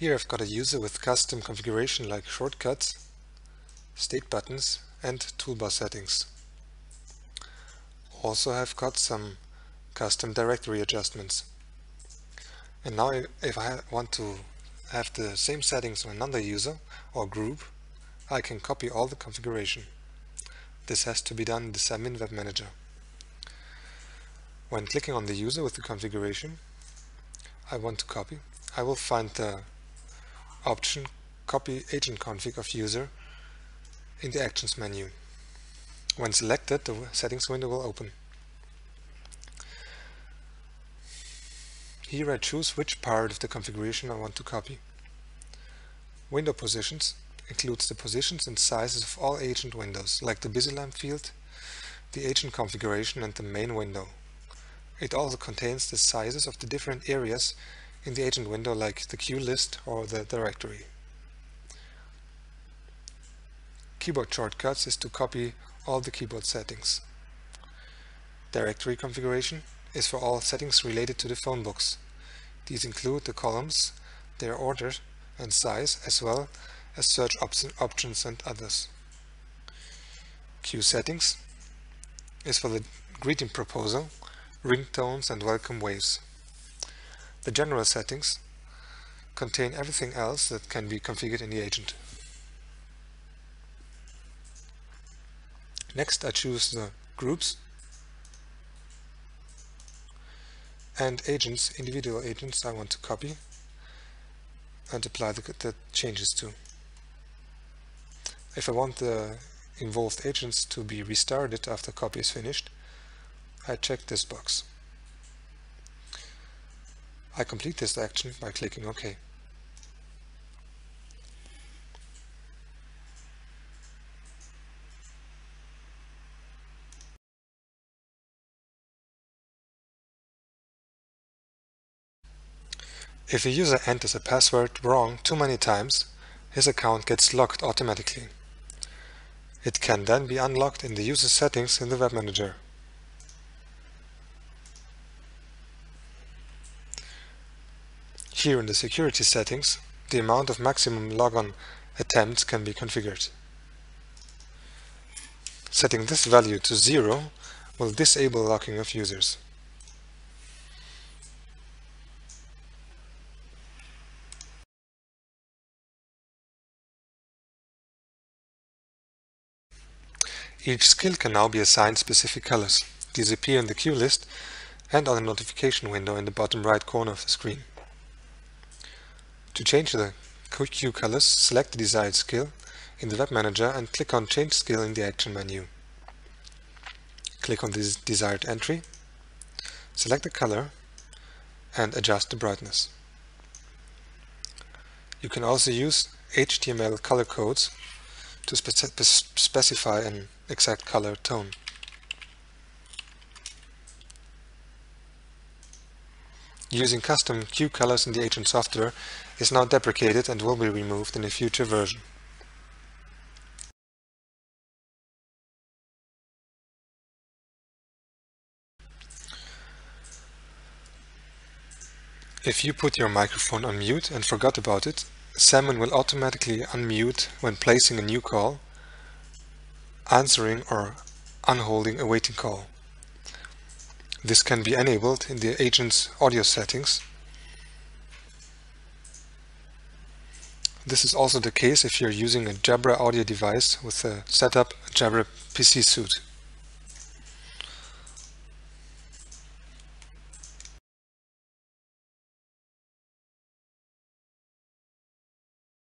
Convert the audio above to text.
Here I've got a user with custom configuration like shortcuts, state buttons and toolbar settings. Also I've got some custom directory adjustments. And now if I want to have the same settings on another user or group, I can copy all the configuration. This has to be done in the samwin Web Manager. When clicking on the user with the configuration I want to copy, I will find the option Copy Agent Config of User in the Actions menu. When selected, the settings window will open. Here I choose which part of the configuration I want to copy. Window positions includes the positions and sizes of all agent windows, like the busy lamp field, the agent configuration and the main window. It also contains the sizes of the different areas in the agent window like the queue list or the directory. Keyboard shortcuts is to copy all the keyboard settings. Directory configuration is for all settings related to the phone books. These include the columns, their order and size, as well as search op options and others. Queue settings is for the greeting proposal, ringtones and welcome waves. The general settings contain everything else that can be configured in the agent. Next I choose the groups and agents, individual agents I want to copy and apply the, the changes to. If I want the involved agents to be restarted after copy is finished, I check this box. I complete this action by clicking OK. If a user enters a password wrong too many times, his account gets locked automatically. It can then be unlocked in the user settings in the Web Manager. Here in the security settings, the amount of maximum logon attempts can be configured. Setting this value to zero will disable locking of users. Each skill can now be assigned specific colors. These appear in the queue list and on the notification window in the bottom right corner of the screen. To change the queue colors, select the desired skill in the Web Manager and click on Change Skill in the Action menu. Click on the desired entry, select the color and adjust the brightness. You can also use HTML color codes to spec specify an exact color tone. Using custom queue colors in the agent software is now deprecated and will be removed in a future version. If you put your microphone on mute and forgot about it, samwin will automatically unmute when placing a new call answering or unholding a waiting call. This can be enabled in the agent's audio settings. This is also the case if you're using a Jabra audio device with a setup Jabra PC suite.